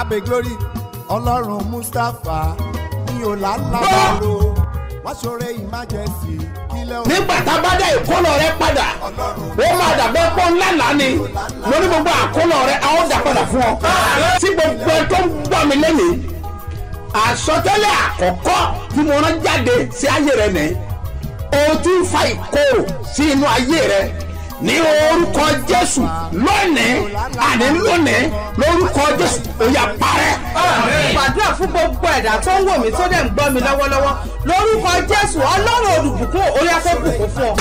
abe glory ọlọ́run mustapha ní ọ̀làlábàrò wọ́n ṣoore emergency kílẹ̀ òun nígbà tá a bá dá ìkólọ rẹ padà ó máa dàbẹ́ pọ́ ńlá lánì mo ní gbogbo àkólọ rẹ a ó dà padà fún ọ. tí gbogbo ẹ tó ń gbọ́ mi lẹ́nìí àsọtẹ́lẹ̀ àkọ́kọ́ tí mo rán jáde sí ayé rẹ nìyí. O ń fa ìkorò sí inú ayé rẹ ní orúkọ jésù lónìí àní lónìí lórúkọ jésù ó yá parẹ́. gbàdúrà fún gbogbo ẹ̀dá tó ń wò mí tó dẹ̀ ń gbọ́ mi lọ́wọ́lọ́wọ́. Lórúkọ jésù ọlọ́run olùbùkún orí afẹ́bùkún fún ọ.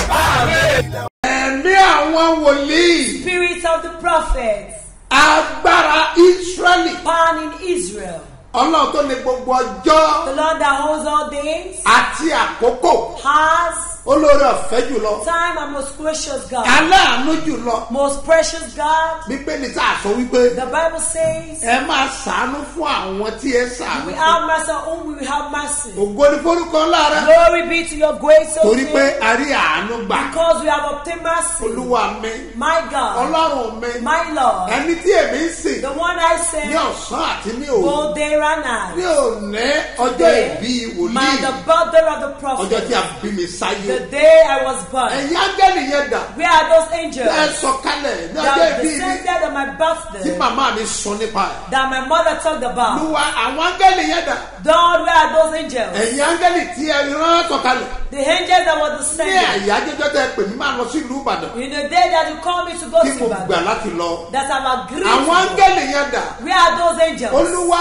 ẹ̀mí àwọn wòlíì. Spirit of the prophets, agbára israẹli born in Israel, ọlọ́run tó ní gbogbo ọjọ́ the Lord that holds all days, àti àkókò. Has olórí ọ̀fẹ́ jùlọ. Time and most gracious God, aláàánú jùlọ. Most precious God. bíbélì tá a sọ wípé The Bible says, ẹ máa ṣàánú fún àwọn tí ẹ ṣàánú We have mercy on whom we have mercy. ògo ní forúkọ ńlá rẹ. Glory be to your grace, O torí pé a rí àánú gbà. Because we have obtained mercy. olúwa mi. My God, ọlọ́run mi. My Lord, ẹni tí èmi ń sìn. The one I ní send ọ̀sán àti ní òru. Both day and ní òní ọjọ́ ìbí My wòlíì the birthday of the ọjọ́ tí a prophet, bí mi sáyé the day I was born. ẹ̀yin ángẹ́lì yẹn dà Where are those angels sọ kalẹ̀ ní ọjọ́ that ìbí mi descended on my tí birthday màmá mi sọ nípa ẹ̀ that my mother talked about? olúwa àwọn ángẹ́lì yẹn dà Lord, where are those angels? ẹ̀yin ángẹ́lì tí ẹ rán sọ̀kalẹ̀ The angels that were ní descended àyájọ́jọ́ tẹ pè mí máa lọ sí ìlú ìbàdàn in the day that you called me to go tí to mo gbà láti lọ that I've agreed àwọn to go. ángẹ́lì yẹn dà Where are those angels? olúwa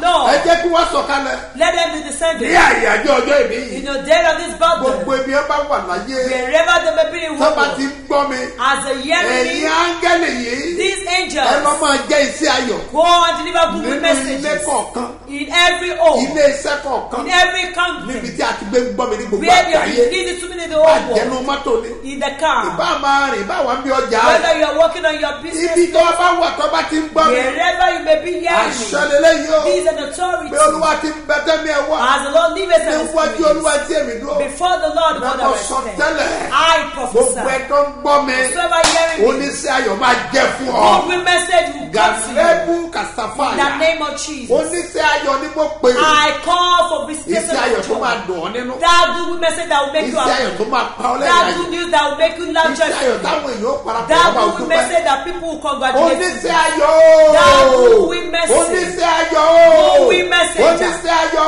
No. ẹ jẹ́ kí wọ́n sọ̀kalẹ̀ Let them be ní descended àyájọ́ ọjọ́ ìbí in yìí the day of this gbogbo birthday. ibi ẹ bá wà láyé Wherever may be in tó bá ti world, ń gbọ́ mi as a ẹ̀yin me, ángẹ́lì yìí these ẹ lọ́ angels máa jẹ́ iṣẹ́ ayọ̀ go and deliver good nínú ilé messages kọ̀ọ̀kan in every home, ilé iṣẹ́ kọ̀ọ̀kan in every níbi country, tí a ti gbé ń gbọ́ mi ní gbogbo where they àgbáyé. need to in the whole àjẹnu world, mọ́tò ni. in the car, ìbá máa rìn ìbá wà ń bí ọjà. Whether you are working on your business, ibi tó bá wà tó bá ti ń gbọ́ mi. wherever you may be hearing me, àṣẹ lélẹ́yìí o. these are the authority. pé olúwa ti ń bẹ́tẹ́ mi ẹ̀ wá. As the Lord liveth and níwájú olúwa tí èmi dúró. before the Lord, was sọ tẹ́lẹ̀ gbogbo ẹ tó ń gbọ́ mi oníṣẹ́ ayọ̀ máa jẹ́ fún ọ. Gàlẹ́bù Jesus. oníṣẹ́ ayọ̀ ni mo pè é iṣẹ́ ayọ̀ tó máa dùn ọ́ nínú. Iṣẹ́ ayọ̀ tó máa pa ọ́ lẹ́yìn laugh iṣẹ́ ayọ̀ táwọn èèyàn parapọ̀ ọba òdúpẹ́ oníṣẹ́ ayọ̀ oníṣẹ́ ayọ̀ oníṣẹ́ ayọ̀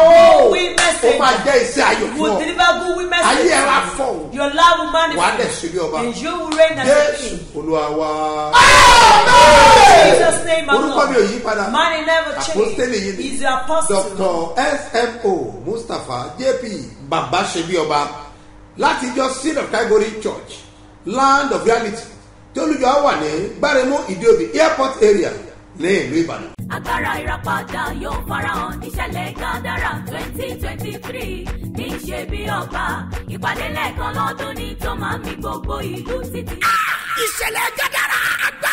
ó máa jẹ́ iṣẹ́ ayọ̀ fún ọ. ayé ẹ wá. Fọ̀ o Your love will wà á dẹ̀ manifest. síbi ọba And you will reign as a jésù king. olúwa wa. In Jesus' name, my orúkọ mi ò yí padà Money never Apostoli yìí change. ni. He's the apostle. dr smo mustapha jp baba ṣebi ọba láti ìjọ seed of calgary church land of reality tí olùjọ wà ní gbáremú ìdíòbí airport area ní ìlú ìbàdàn. Agbára ìràpadà yóò farahàn. Níṣẹ̀lẹ̀ gàdára twenty twenty three ní ṣe bí ọba. Ìpàdé lẹ́ẹ̀kan lọ́dún ní tó máa ń mi gbogbo ìlú títí. ìṣẹ̀lẹ̀ gádàrà agbára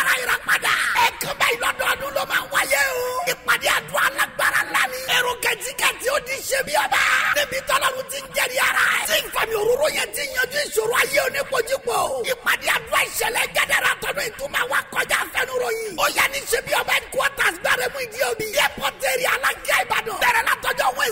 lánì. èrò kẹ̀tíkẹ̀tí ó di ṣe bí ọba. níbi tọ́lọ́run ti ń jẹ́rìí ara ẹ̀. tí nfàmì òróró yẹn ti yanjú ìṣòro ayé oníkojúpọ̀. ìpàdé àdúrà ìṣẹ̀lẹ̀ gádàrà tọdún ìtumọ̀ wa kọjá fẹnuròyìn. ó yá ní ṣe bí ọba headquarters gbárẹ́mú ìdí omi. airport area alákíá ìbàdàn. bẹ̀rẹ̀ látọjọ́ wednesday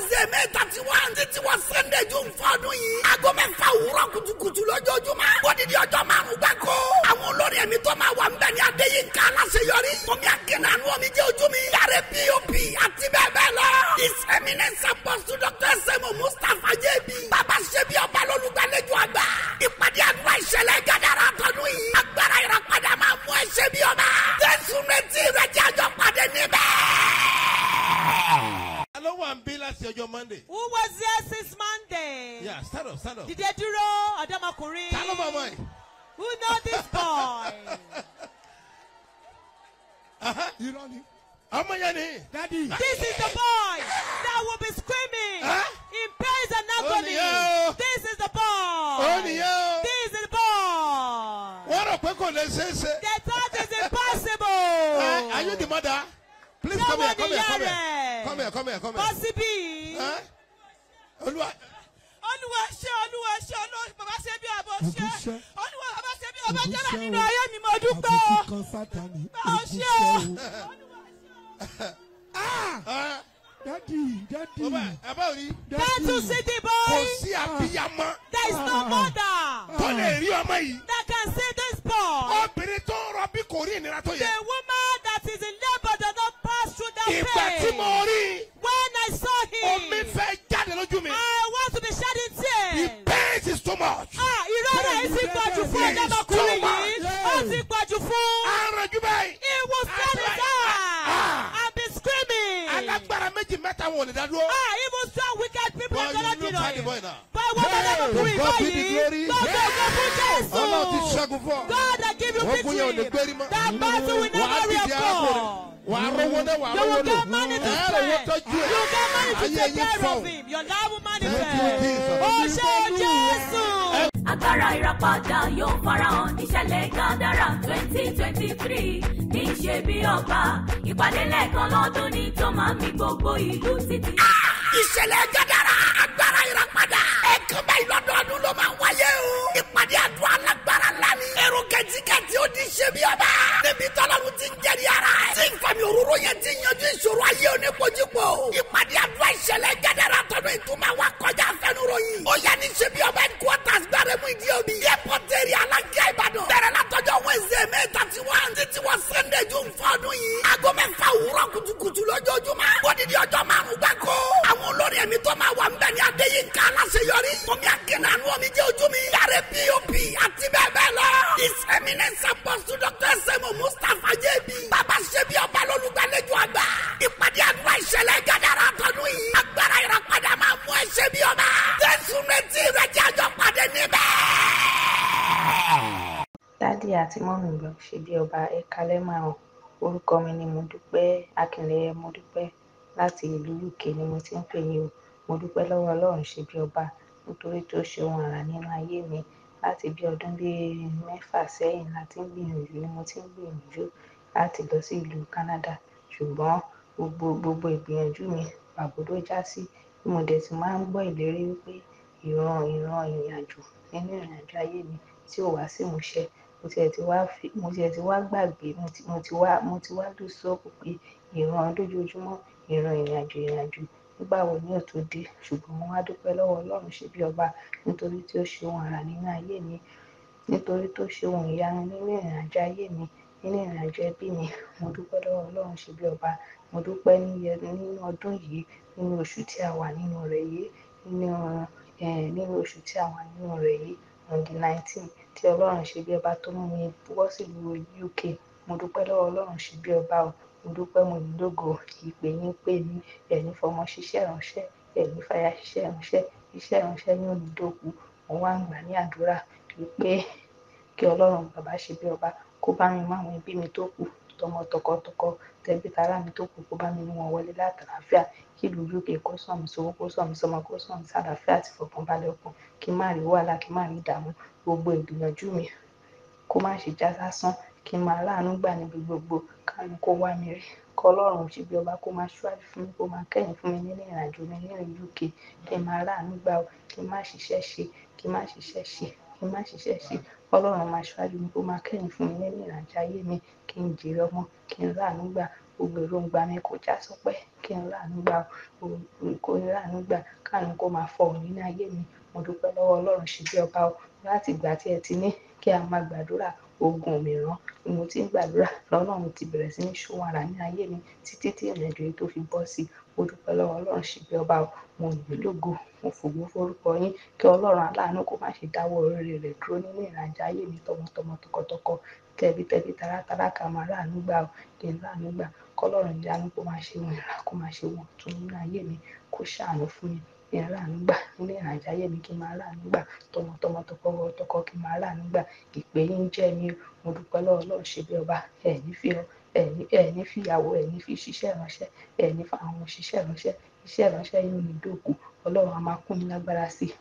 abiyamọ There is no mother tó lè rí ọmọ yìí that can see this boy. obìnrin tó ń rọbí kò rí ìnira tó The yẹ woman that is in labor does not pass through that ìgbà tí mo pain. rí When I saw omi him, fẹ́ jáde lójú mi I want to be shedding the tears. pain is too much Ah, ìrora yìí ti pọ̀jù fún ọ̀dọ́mọkùnrin yìí. Ó ti pọ̀jù fún. arànjú báyìí He will stand his Ah. and be screaming. alágbára méjì mẹ́ta wọn ò lè dá dúró Ah, even strong wicked you to God be the báyìí? glory. Gbogbo ogun fún Jésù. Ọlọ́run ti ṣẹ́gun fún ọ. God that give you Ogun yẹn ò lè victory. gbérí mọ́. That battle will never arákùnrin reoccur. wàá rówó náà wàá You rówó will lò get money to ẹ rówó spend. tọ́jú ẹ You get money to ayé take yín care fọ́ of him. Your love will you, manifest. Jesus. Ó ṣe o Jésù. agbára ìràpadà yóò farahàn níṣẹ̀lẹ̀ gádàrà twenty twenty three ní ṣe bí ọba ìpàdé lẹ́ẹ̀kan lọ́dún ní tó máa ń mi gbogbo ìlú títì. ìṣẹ̀lẹ̀ gádàrà kẹ̀tíkẹ̀tí ó di ṣe bí ọba. níbi tọ́lọ́run ti ń jẹ́rìí ara ẹ̀. tí nfàmì òróró yẹn ti yanjú ìṣòro ayé oníkojúpọ̀. ìpàdé àdúrà ìṣẹ̀lẹ̀ gádàrà tọdún ìtumọ̀ wa kọjá fẹnuròyìn. ó yẹ ní ṣe bí ọba headquarters gbáre mú ìdí omi. airport ọba ẹ kalẹ́ márùn orúkọ mi ni mo dúpẹ́ akínlẹ̀yẹ mo dúpẹ́. Láti ìlú uk ni mo ti ń pè yín o. Mo dúpẹ́ lọ́wọ́ ọlọ́run ṣe bí ọba nítorí tó ṣe ohun àrà nínú ayé mi. Láti bí ọdún bíi mẹ́fà sẹ́yìn láti ń gbìyànjú ni mo ti ń gbìyànjú láti lọ sí ìlú canada. Ṣùgbọ́n gbogbo gbogbo ìgbìyànjú mi pàbó ló já sí. Bí mo dẹ̀ ti máa ń gbọ́ ìlérí wípé ìran ìran ìrìnàjò nínú ìrìnàjò ayé mi tí ò wá sí ìmúṣẹ mo tiẹ̀ ti wá mo tiẹ̀ ti wá gbàgbé mo ti wá mo ti wá lù sọ́ọ̀kù pé ìran lójoojúmọ́ ìran ìrìnàjò ìrìnàjò nígbà wo ni yóò tó dé. Ṣùgbọ́n mo wá dúpẹ́ lọ́wọ́ ọlọ́run ṣe bí ọba nítorí tí ó ṣe ohun àrà nínú ayé mi nítorí tó ṣe ohun ìyanu nínú ìrìnàjò ayé mi nínú ìrìnàjò ẹbí mi. Mo dúpẹ́ lọ́wọ́ ọlọ́run ṣe bí ọba. Mo dúpẹ́ nínú ọdún yìí nínú oṣù tí a wà nínú rẹ̀ yìí nínú oṣù tí a wà nínú rẹ̀ yìí on the nineteen tí ọlọ́run ṣe bí ọba tó mú mi wọ́ sílùú uk mo dúpẹ́ lọ́wọ́ ọlọ́run ṣe bí ọba o. Mo dúpẹ́ mo lógo. Ìpè yín pè mí. Ẹ̀ní fọmọ ṣiṣẹ́ ìránṣẹ́. Ẹ̀ní fàyà ṣiṣẹ́ ìránṣẹ́. Iṣẹ́ ìránṣẹ́ ní onídòkú mo wá ń gbà ní àdúrà wípé kí ọlọ́run bàbá ṣe bí ọba kó bá mi mú àwọn ẹbí mi tó kù tọmọ tọkọtọkọ tẹbí tará mi tó kù kó bá mi mú wọn wọlé látàlàáfíà kí ìlú uk kó sàn mí sówó kó sàn mí sọmọ kó sàn mí sàlàáfíà àti ìfọ̀kànbalẹ̀ ọkàn kí n má rí wàhálà kí n má rí ìdààmú. Gbogbo ìgbìyànjú mi kó má ṣe já sásán kí n máa láàánú gbà níbi gbogbo káàánú kó wá mi rí kọlọ́run ṣe bí ọba kó máa ṣíwájú fún mi kó máa kẹ́yìn fún mi nínú ìrìnàjò mi nínú uk. Kí n máa láàánú gbà ó kí n má ṣiṣẹ́ ṣe kí n má ṣiṣẹ́ ṣe kí n má ṣiṣẹ́ ṣe. Kọlọ́run máa ṣíwájú mi kó máa kẹ́yìn fún mi nínú ìrìnàjò ayé mi kí n jèrè ọmọ kí n láàánú gbà gbogbo èròǹgbà mi kò já sọpẹ́ kí n láàánú gbà kó n láàánú gbà káàánú kó máa fọ nínú ayé mi. Mo dúpẹ́ lọ́wọ́ ọlọ́run ṣe bí ọba o. Láti ìgbà tí ẹ ti ní kí a máa gbàdúrà ogun mìíràn ni mo ti ń gbàdúrà. Lọ́lọ́run ti bẹ̀rẹ̀ sí ní ṣòwò ara ní ayé mi títí tí ìrìnàjò yìí tó fi bọ́ sí mo dúpẹ́ lọ́wọ́ ọlọ́run ṣe bí ọba mo yìn lógo mo fògo forúkọ yín. Kí ọlọ́run aláàánú kó má ṣe dáwọ́ oríire rẹ̀ dúró nínú ìrìnàjò ayé mi tọmọtọmọ tọkọtọkọ. Tẹbitẹbi taratara máa ráàánú gbà kí n ráàánú gbà kọlọ́run ìyanu kó máa ṣe wọn ìrà kó máa ṣe wọn tún nínú ayé mi kó ṣàánú fún mi. Kí n ráàánú gbà nínú ìrìnàjò ayé mi kí n máa ráàánú gbà tọmọtọmọ tọkọ tọkọ kí n máa ráàánú gbà ìpè yín jẹ́ mi mo dúpẹ́ lọ́wọ́ ọlọ́run ṣe bí ọba. Ẹ̀ní fi ẹ̀ní ẹ̀ní fi ìyàwó ẹ̀ní fi ṣiṣẹ́ ìránṣẹ́ ẹ̀ní fa àwọn òṣìṣẹ́ ìránṣẹ́. Iṣẹ́ ìránṣẹ́ yín ní ìdókù ọlọ́run a máa kún yín lágbára sí i.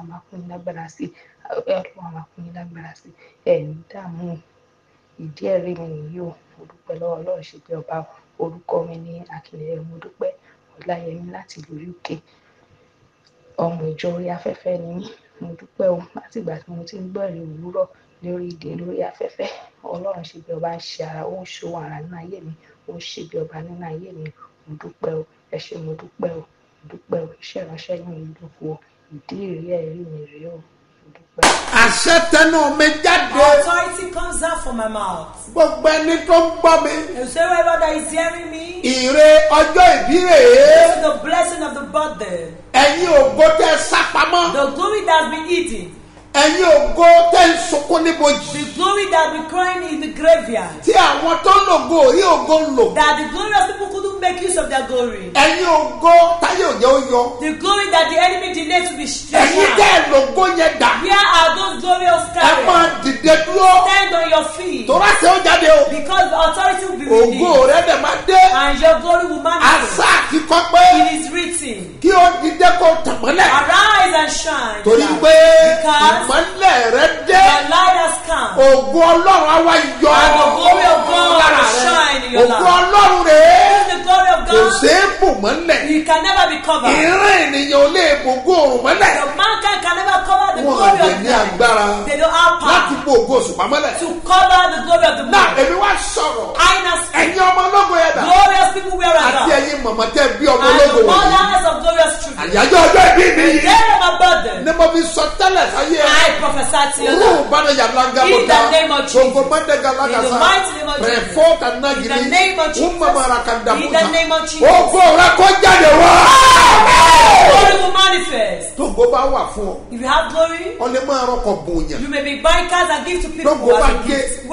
A máa kún yín lágbára sí i. A máa kún yín lágbára sí i. Ẹ̀ní dààmú ìdí ẹ̀rí mi nìyí o. Mo dúpẹ́ lọ́wọ́ ọlọ́run ṣe bí ọba orúkọ mi ní akínyẹ̀yẹ mo dúpẹ́. Ọláyẹmí láti ìlú uk ọmọ ìjọ orí afẹ́fẹ́ ni mí. Mo dúpẹ́ o. Láti ìgbà tí mo ti ń gbọ́ èrè òwúrọ̀ lórí ìdè lórí afẹ́fẹ́ ọlọ́run ṣe bí ọba ń ṣe ara ó ń ṣòwò ara nínú ayé mi ó ń ṣe bí ọba nínú ayé mi. Mo dúpẹ́ o. Ẹ ṣé mo dúpẹ́ o. Mo dúpẹ́ o. Iṣẹ́ ìránṣẹ́ yín yìí ló kù o. Ìdí ìrí ẹ̀rí mi rèé o. àṣẹ tẹnu mi jáde Authority comes out from my mouth. gbogbo ẹni tó ń gbọ́ mi And so whoever that is hearing me, ìre ọjọ́ ìbí rèé this is the blessing of the birthday. ẹ̀yin ògo tẹ sápamọ́ The glory that has been eaten. ẹ̀yin ògo tẹ ń sunkún níbojì The glory that been crying in the graveyard. tí àwọn tó lògo orí ògo ń lò That the glorious people couldn't make use of their glory. ẹ̀yin ògo táyé òjò ó yọ The glory that the enemy delayed to be ẹ̀yin stretched tẹ́ ẹ̀ yẹn dà Where are those glorious ẹ máa carriers? dìde dúró Stand on your feet. tọ́lá ṣe ó jáde o Because the authority will be ògo released. rẹ dẹ̀ máa dé And your glory will manifest. àṣà àti kọ́ pé It is written. kí ó dìde kó tàmọ́lẹ̀ Arise and shine. torí pé ìmọ̀lẹ̀ rẹ dé your light has come. ògo ọlọ́run á wá yọ And the glory of God will shine in your ògo life. ọlọ́run rèé glory of kò God, ṣeé bò mọ́lẹ̀ it can never be covered. ìran ènìyàn ò lè bògo òrùn mọ́lẹ̀ The mankind can never cover the wọn glory of ní God. agbára They don't have láti power bò ògo òṣùpá mọ́lẹ̀ to cover the glory of the náà moon. èmi wá sọ̀rọ̀ I now speak. ẹ̀yin ọmọ ológun yẹn dà Glorious people where I àti ẹ̀yin mọ̀mọ́ tẹ́ bí ọmọ And ológun the wọ̀nyí mothers of glorious children. àyájọ́ ọjọ́ ìbí mi The yìí day of my birthday. ni mo fi sọ tẹ́lẹ̀ sáyé I prophesy to your rú life. banaja langa In bọ̀dá the name of Jesus. gbogbo mọ́tẹ́gà In the mighty name of Jesus. rẹ̀fọ́ kanagiri In the name of Jesus. wọ́n mọ̀mọ́ra kanda In musa the name of Jesus. ògo rẹ kó jáde wá. Glory will manifest. tógo bá wà fún ọ If you have glory, ọ lè máa rọkọ̀ bùnyàn you may be buying cars and give to people Don't go as back a there. gift. You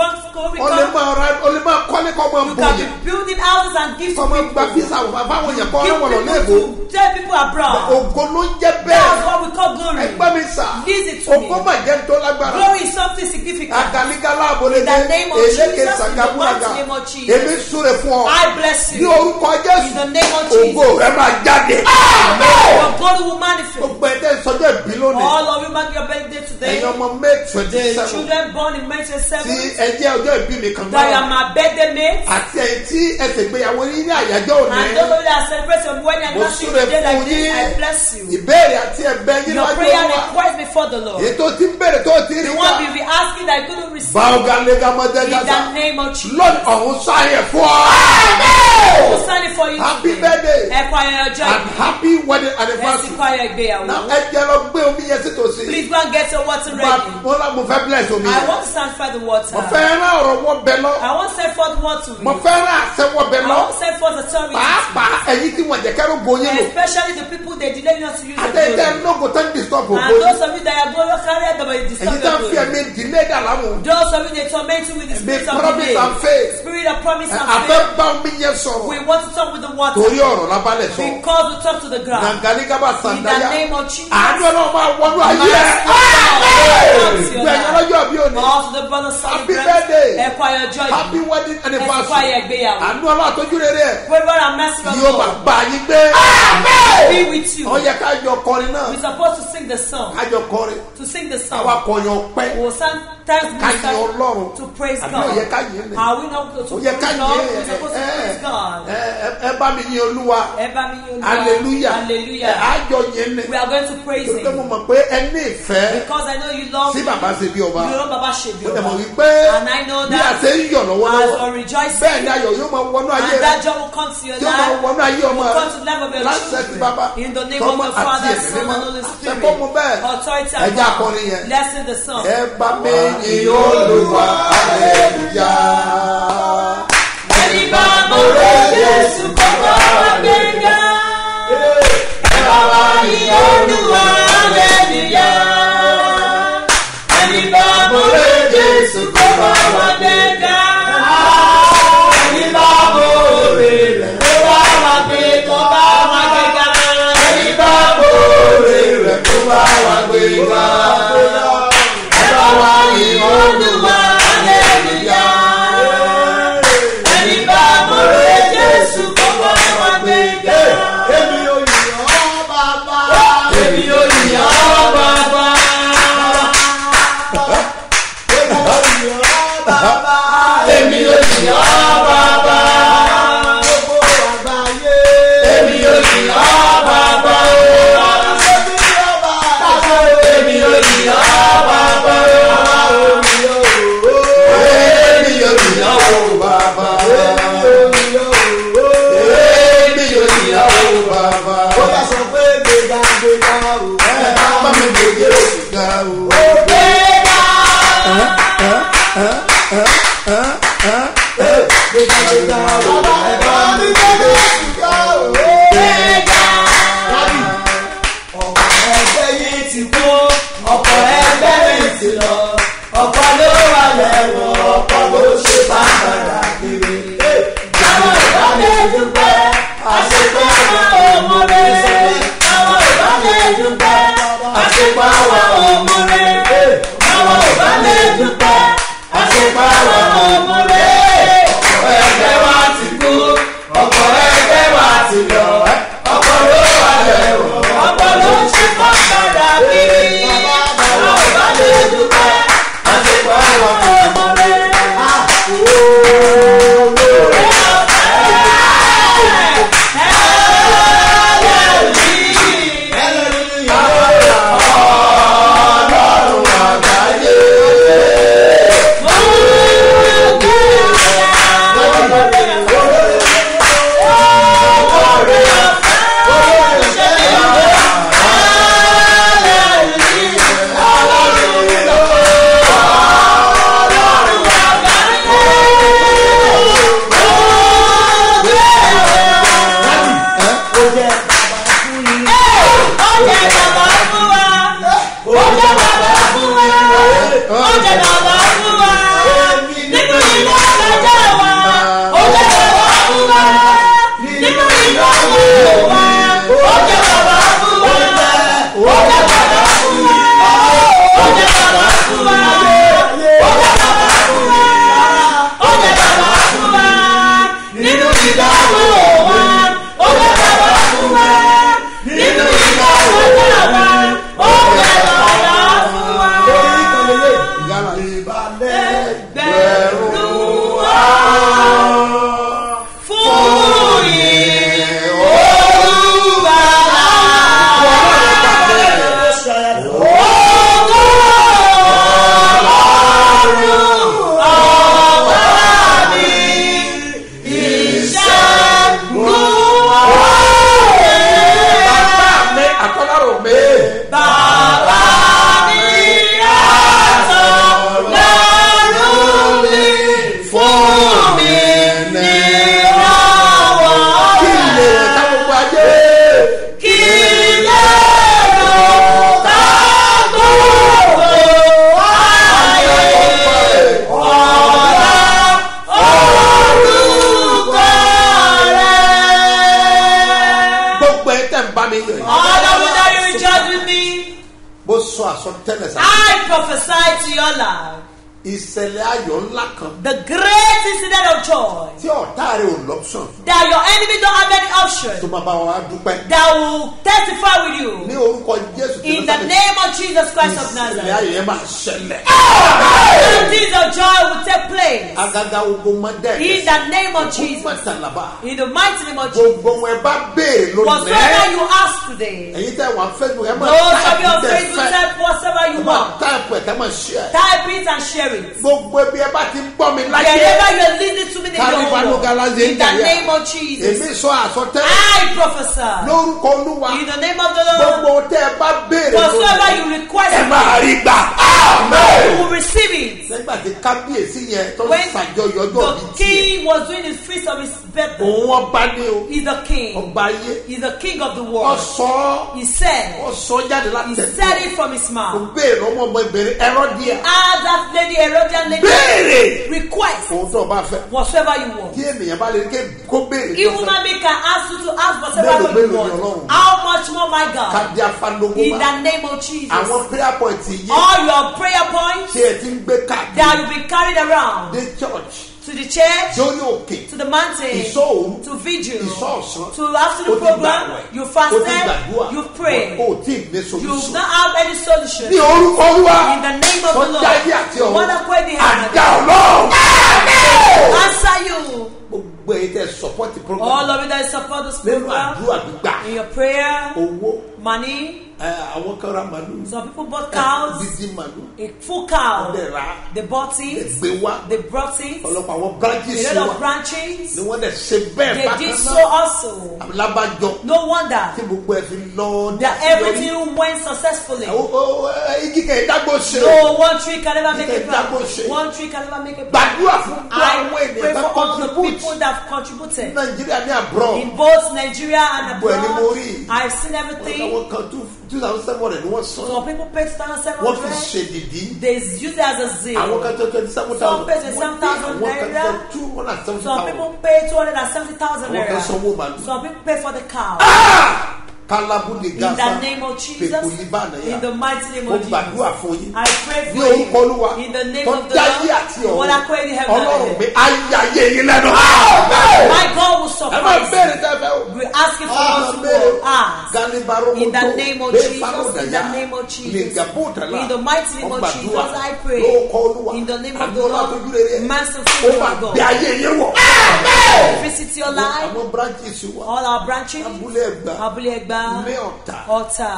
ọ lè máa ra ọ lè máa kọ́lé kọ́ máa You can be building houses and give to people. gba fisa fáwọn èèyàn kọ́ ọ̀rọ̀ wọ̀lọ̀ to tell people abroad. ògo ló ń jẹ́ That's bẹ́ẹ̀ what we call glory. ẹgbẹ́ mi sà Listen to ògo mà jẹ́ tó lágbára Glory is something significant. In the name of eleke Jesus, in the name of Jesus. èmi súre fún ọ I bless ní you. Orúkọ jésù. Ògo rẹ máa jáde. Gbogbo ẹ̀ tẹ́ sọjọ́ ìbí lónìí. Ẹ̀yin ọmọ may twenty seven. children born in May tí 27th. ẹ jẹ́ ọjọ́ ìbí mi kan náà are my birthday mate. àti ẹ̀yin tí ẹ sì gbéyàwó yín ní àyájọ́ òní. Mo súre fún yín. Ìbéèrè àti ẹ̀bẹ̀ yín lọ́jọ́ wa. request before the Lord. èyí tó ti ń bèrè tó ti rí ká In mọ́tẹ́gàsá the name of Jesus. lọ́nà ọ̀hún sáyẹ̀ fún ọ. It for you Happy today. birthday. Ẹ kú ayẹyẹ ọjọ́ and happy wedding Ẹ sì anniversary. ayẹyẹ ìgbéyàwó. na ẹ jẹ́ lọ gbé omi yẹn sí tòsí. Please go and get your water ready. mo la mo fẹ́ bless omi I yẹn. want to sanctify the water. mo fẹ́ rán ọ̀rọ̀ wọ bẹ lọ. I want to send forth water to mo fẹ́ rán àṣẹ wọ bẹ I lọ. want to send forth authority. pàápàá ẹ̀yin tí wọ́n jẹ́ kẹ́rù bóyin lò. Especially the people they delay not to use the glory. lógo tẹ́ ń disturb And ògbóyin. those of you that are glorious carrier that will disturb ẹ̀yin tẹ́ ń your fi ẹ̀mí ìdílé dà láwọn. Those of you they torment you with the spirit of promise delay. and faith. Spirit of promise and àfẹ́ faith. bá omi yẹn sọ̀rọ̀. We want to talk with the water. torí ọ̀rọ̀ lábálẹ̀ sọ. Because we talk to the ground. nàǹgàlí gábà In the name of Jesus. àánú ọlọ́run máa wọnú ayé ẹ̀. God gbẹ̀yìn ọlọ́jọ́ bí òní. Also the brother Happy celebrate. birthday. Ẹ kú ayọ̀ ọjọ́ happy wedding anniversary. ayọ̀ ìgbéyàwó. àánú ọlọ́run àtọ́jú rere. Favor and mercy of yóò máa God bá yín gbé. be with you. ó yẹ ká jọ kọrin náà. We're supposed to sing the song. ká jọ kọrin. To sing the song. kọyàn pẹ́. We'll sometimes ká be yin ọlọ́run. to praise God. yin. Are we not to praise God? yin We're supposed to praise God. ẹ bá mi yin olúwa. Ẹ bá mi yìn Olúwa. hallelujah. Hallelujah. á jọ yin ni. We are going to praise pé mo Him. mọ̀ pé ẹ ní ìfẹ́ Because I know you love sí me. bàbá ṣe bí ọba. You know Baba Shebi ó dẹ̀ mọ̀ wípé And I know bí a that ṣe ń yọ̀ As lọ́wọ́lọ́wọ́ you're rejoicing, bẹ́ẹ̀ ni ayọ̀ yóò máa wọnú ayé and rẹ̀ that joy will come to your tí ó máa life. wọnú ayé ọmọ will rẹ̀ come to the life of your láṣẹ ti bàbá children. In the name of the Father, Son, and Holy àṣẹ Spirit. kó mu bẹ́ẹ̀ Authority ẹ and jẹ́ power. akọrin yẹn. Let's sing the song. ẹ bá mi yin olúwa aleluya. Ẹni bá mọ̀ pé Jésù bá wà gbẹ̀ngà. Ẹ bá wà ní Olúwa, Ìbálẹ̀ dúpẹ́ àṣepẹ́ àwọn ọmọ rẹ̀. Àwọn ìbálẹ̀ dúpẹ́ àṣepẹ́ àwọn ọmọ rẹ̀. Àwọn ìbálẹ̀ dúpẹ́ àṣepẹ́ àwọn ọmọ rẹ̀. Nínú I prophesy to your life. Ìṣẹ̀lẹ̀ ayọ̀ ńlá kan The great incident of joy tí ọ̀tá rẹ̀ ò lọ́pṣọ̀n that your enemy don't have any option tó máa bá wa dúpẹ́. that will testify with you ní orúkọ jésù tí in the name of Jesus Christ of ìṣẹ̀lẹ̀ Nazareth. ayọ̀ yẹn máa ṣẹlẹ̀. Things of joy will take place agaga ogun mọ́dẹ. in the name of Jesus. mọ́tàlábà. In the mighty name of Jesus. gbogbo ẹ bá béèrè lónìí. you ask today, ẹ̀yin tẹ́ wà facebook ẹ máa those of you on Facebook fẹ́. type whatever you máa want. máa. Type it and share it. Gbogbo ẹbí ẹ bá ti gbọ́ mi láyé. Wherever you're listening to me Balógun world, Aláṣẹ in the name of èmi Jesus, sọ àsọtẹ́lẹ̀ I prophesy lórúkọ olúwa. in the name of the Lord. gbogbo tẹ́ ẹ bá béèrè Whatsoever you request, ẹ máa rí gbà. you will receive it. nígbà tí kábíyèsí yẹn tó ṣàjọyọ̀ ọjọ́ the bíi tiẹ̀. king was doing his feast of his birthday, òun ọba ní o. he's the king. ọba ayé. He's the king of the world. sọ He said, ọ sọ jáde he láti said it from his mouth. béèrè ọmọ ọmọ ìbéèrè ẹrọ díẹ̀. As that lady, Herodian lady, béèrè. request òun tó o bá fẹ́. whatsoever you want. tí ènìyàn bá lè ké kó béèrè. If human being can ask you to ask whatever you want, how much more my God? kájí afánlógún In bá. the name of Jesus. àwọn prayer point yìí All your prayer points tí ẹ ti ń gbé that káàkiri will be carried around dé church to the church, lórí òkè to the mountain, òru, to vigil, ọ̀sán, to afternoon ti program. You fasted, you prayed. o You don't have any solution. ní orúkọ olúwa In the name of the àti Lord, what ọ̀run a quite àdá ọlọ́run. answer you. gbogbo èyí tẹ support program All of you that support this program àdúrà gbígbà in your prayer, owó money, ẹ, àwọn kan ra màlúù Some people bought cows, dídí màlúù a full cow. rà á They bought it. gbé wá They brought it. ọlọ́pàá àwọn branches A lot wa of branches. ni wọ́n dẹ̀ ṣe bẹ́ẹ̀ They bákan did so also. lábàjọ No wonder tí gbogbo ẹ fi lọ that everything went successfully. Ó- ó- igi kẹ̀ dágbó ṣe. No one tree can never make a ṣe. One tree can never make a plant. gbàdúrà fún gbogbo I àwọn pray ènìyàn for tó all the contribute people that have contributed nàìjíríà ní abroad in both Nigeria and Gbogbo ẹni mo abroad. rí. I've seen everything. Àwọn kan two thousand seven hundred ni wọ́n san Some people pay two thousand seven wọ́n fi hundred. ṣe dìdí They use it as a zeal. àwọn kan tó twenty seven Some thousand pay twenty-seven thousand àwọn kan naira. tó two hundred and seventy Some thousand people pay two hundred and seventy thousand Àwọn kan sanwó naira. màlúù. Some people pay for the cow. ní In the name of Jesus. In the mighty name mo of gbàdúrà Jesus. fún yín I pray for you. In the name tó of the dáyé Lord. àti ọ̀run ọlọ́run mi ayáyé yín lẹ́nu. My God will ẹ máa surprise you. béèrè tẹ́fẹ́ o. We ask you for us to ask. In the name of Jesus, in the name of Jesus, in the mighty name of Jesus, I pray. In the name of the Lord, merciful máa God, wọ̀. visit your life, all our branches, abúlé Ẹ̀gbá, ní ọ̀tà. Ọ̀tà,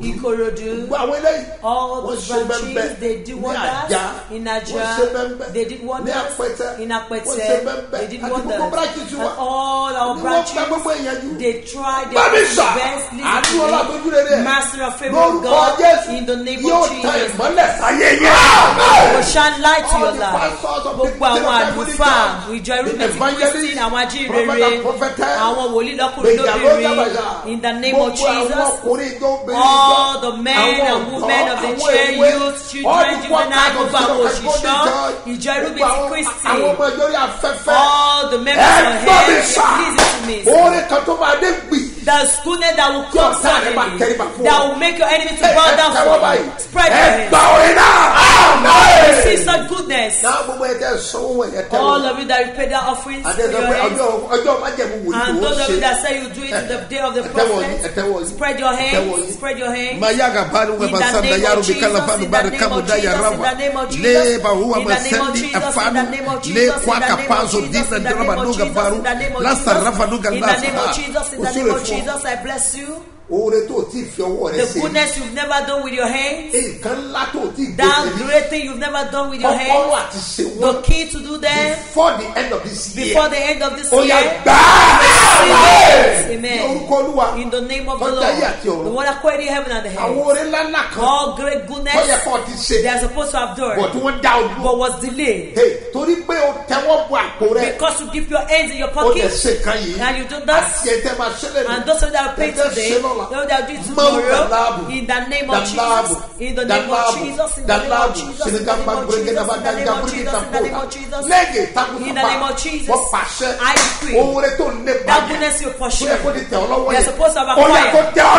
ìkòròdú. All those branches, they did ní wonders in bẹ́ẹ̀ they did wonders in Apẹtẹ, they did wonders, and all our branches, ìyànjú. they Bámi their sà, best, àánú listen ọlá to tójú me, rere. master of favor of God, jésù in the name of Jesus. will shine light to your life. Gbogbo àwọn àlùfáà ìjọ irúgbìn Kristi àwọn ajínrere àwọn wòlíì lọ́kùnrin lóbìnrin in the name of Jesus. All the men and women of the church, youth, children, juvenile, gbogbo àwọn òṣìṣọ́ ìjọ irúgbìn afẹ́fẹ́. All the members of head, sà. listen to me. Tó máa dé gbì. The goodness that will come ọ̀tá rẹ̀ máa suddenly, tẹríba fún ọ. that will make your enemy to Ẹ- bow ẹ down tẹ́wọ́ for báyìí. you. Spread your Ẹ hands. gba orin náà. Receive such goodness. Náà gbogbo ẹ tẹ́ sanwó wọn yẹn tẹ́wọ́. All of you that pay their offerings for Àdéhùn your pé hands. ọjọ́ ọjọ́ májẹ̀mú wòlíì And tó those of you ṣe. that say you do it in the day of the Ẹ tẹ́wọ́ yín, ẹ prophet, tẹ́wọ́ yín. spread your Ẹ tẹ́wọ́ hands, yín. spread your hands. mayaga baru wa In the basanda name yaru of bikala Jesus, fanu in the bari name kamu of da ya Jesus, rawa in the name of le Jesus, baruwa in the name of masendi Jesus, in the afanu name of le Jesus, in kwaka the name of pazo Jesus, dina in the drama name of nuga Jesus, baru in the name of la Jesus, Jesus, I bless you. Oore tó ti fi ọwọ́ rẹ The ṣe. goodness you've never done with your hands, Nǹkan ńlá tó ti gbé that great thing you've never done with your Kọ́kọ́rọ́ hands, àti ṣe the wọ́n. key to do them Before the end of this year. before the end of this year. gbà á. Amen. Ní orúkọ Olúwa. In the name of the Tọ́jú ayé àti Lord, ọ̀run. the one that created heaven and the Àwọn earth, oore ńlá ńlá kan. all great goodness kó o ti ṣe. they are supposed to have done, tí wọ́n dá o dúró. but was delayed Hey, Torí pé o tẹ́wọ́ bọ àpò rẹ. because you dip your hands in your O lè pocket ṣe kan yìí. and you do that. Àti ẹ̀tẹ́ máa ṣẹlẹ̀ Those that will do it tomorrow, in the name of. Jesus, in the name of. Jesus, in the name of. Jesus, in the name of Jesus, in the name of Jesus, in the name of Jesus. In the name of Jesus. I lé that goodness you pursue. yẹn. supposed to have acquired.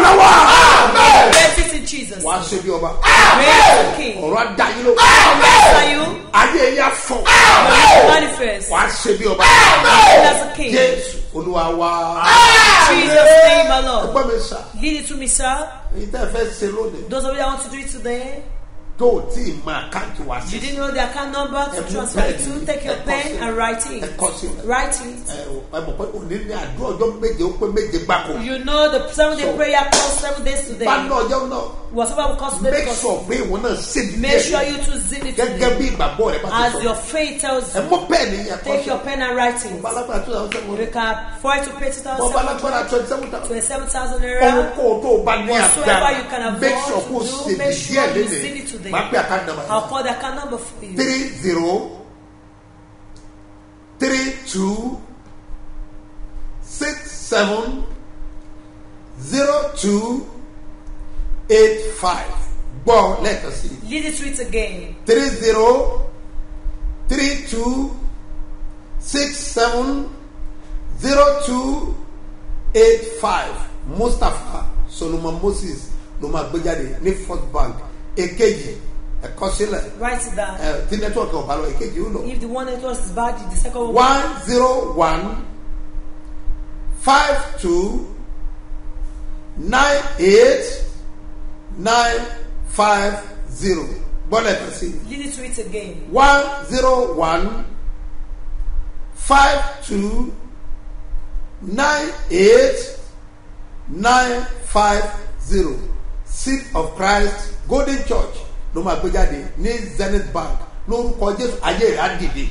lọ́wọ́. Bless it in Jesus. Wàá ṣe bí ọba. Ọ̀rọ̀ á dá yín ló. Ayé yẹn á fọ̀. Wàá ṣe bí ọba. Jésù Olúwa wá. Jesus name, my Lord. Lead it to me, sir. Those of you that want to do it today, Tó tí ì mọ àkáǹtì wá sí. you didn't know the account number to transfer to. Take your pen and write Ẹ it. Write it. Ẹ ẹ mọ̀ pé òní ní àdúrà ọjọ́ méje ó pé méje gbáko. You know the seven day So- prayer calls seven days today. Bá náà ọjọ́ náà. Whatever will cost today, Make sure pé ìwọ náà ṣe Make sure you to zeal it Gẹ́gẹ́ bí ìgbàgbọ́ rẹ bá ti As your faith tells Ẹ you. mú pẹ́ẹ̀nì yẹn kọ́ Take your pen and write it. Balagbara two thousand seven You hundred. can afford to pay Bọ́ 2,700, balagbara twenty seven thousand. 27,000 Ohun kó o tó o bá ní Whatsoever you can afford Make sure kó o to do, make sure you seal it today. Máa pé àkáǹtì nàmbà I'll yẹn. call the account number for you. three zero three two six seven zero two eight five gbọ́ lẹ́ẹ̀kan sí Lead it to it again. three zero three two six seven zero two eight five mustapha solomon moses ló máa gbé jáde ní first bank èkejì ẹ̀kọ́ sílẹ̀ Write it down. ẹ̀ tí nẹ́tíwọ̀kì ọ̀bá lọ èkejì ó lọ If the one that was bad, the second one. one zero one five two nine eight nine five zero gbọ́dọ̀ kan sí it to it again. one zero one five two nine eight nine five zero seed of christ golden church ló máa gbé jáde ní zenith bank lórúkọ jésù ayé rẹ̀ á dìde.